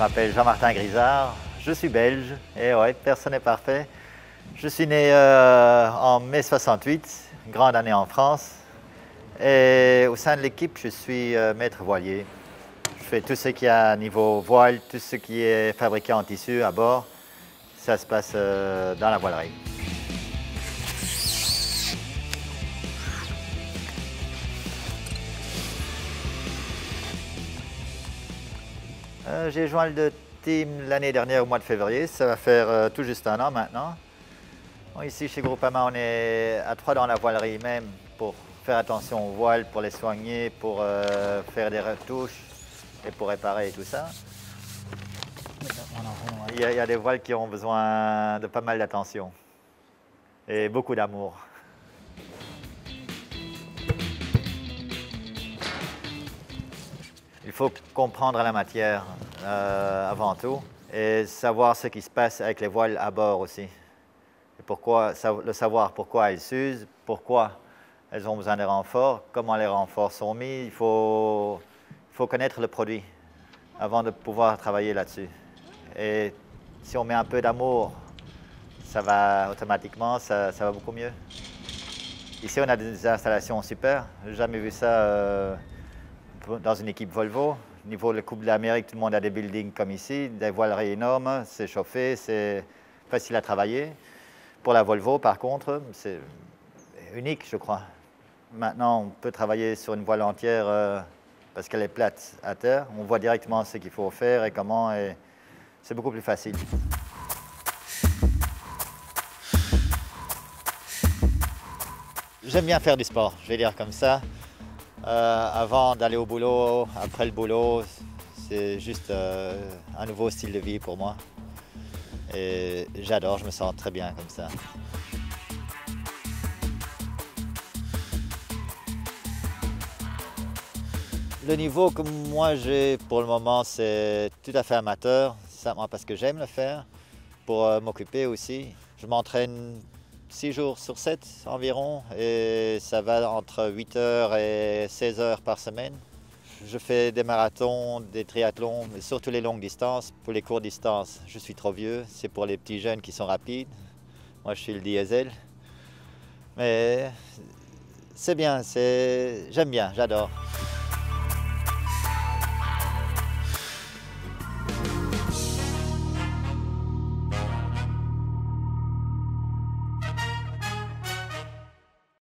m'appelle Jean-Martin Grisard, je suis belge, et ouais, personne n'est parfait. Je suis né euh, en mai 68, grande année en France, et au sein de l'équipe, je suis euh, maître voilier. Je fais tout ce qui à niveau voile, tout ce qui est fabriqué en tissu à bord, ça se passe euh, dans la voilerie. J'ai joint le team l'année dernière au mois de février, ça va faire tout juste un an maintenant. ici chez Groupama, on est à trois dans la voilerie même pour faire attention aux voiles, pour les soigner, pour euh, faire des retouches et pour réparer tout ça. Il y, a, des voiles qui ont besoin de pas mal d'attention et beaucoup d'amour. Il faut comprendre la matière euh, avant tout et savoir ce qui se passe avec les voiles à bord aussi. Pourquoi, le savoir pourquoi elles s'usent, pourquoi elles ont besoin de renforts, comment les renforts sont mis. Il faut, connaître le produit avant de pouvoir travailler là-dessus. Et si on met un peu d'amour, ça va automatiquement, ça, va beaucoup mieux. Ici, on a des installations super. Jamais vu ça euh, dans une équipe Volvo. Au niveau de la Coupe de l'Amérique, tout le monde a des buildings comme ici, des voileries énormes, c'est chauffé, c'est facile à travailler. Pour la Volvo, par contre, c'est unique, je crois. Maintenant, on peut travailler sur une voile entière euh, parce qu'elle est plate à terre. On voit directement ce qu'il faut faire et comment, et c'est beaucoup plus facile. J'aime bien faire du sport, je vais dire comme ça. Euh, avant d'aller au boulot, après le boulot, c'est juste euh, un nouveau style de vie pour moi. Et j'adore, je me sens très bien comme ça. Le niveau que moi j'ai pour le moment, c'est tout à fait amateur, simplement parce que j'aime le faire, pour euh, m'occuper aussi. Je m'entraîne 6 jours sur 7 environ et ça va entre 8 heures et 16 heures par semaine. Je fais des marathons, des triathlons, mais surtout les longues distances. Pour les courtes distances, je suis trop vieux. C'est pour les petits jeunes qui sont rapides. Moi, je suis le diesel. Mais c'est bien, j'aime bien, j'adore.